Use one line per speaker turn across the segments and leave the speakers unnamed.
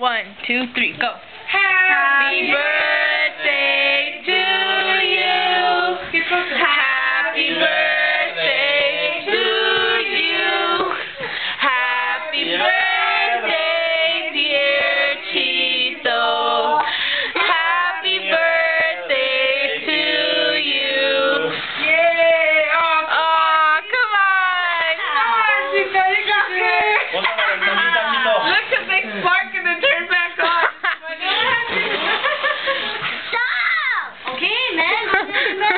One, two, three, go.
Happy, birthday to you. Happy birthday.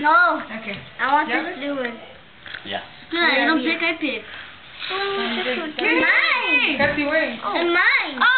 No.
Okay.
I want
yeah.
this new one.
Yeah.
No, I don't think I picked. Oh, this one. Mine.
That's yours. Oh.
And mine. Oh.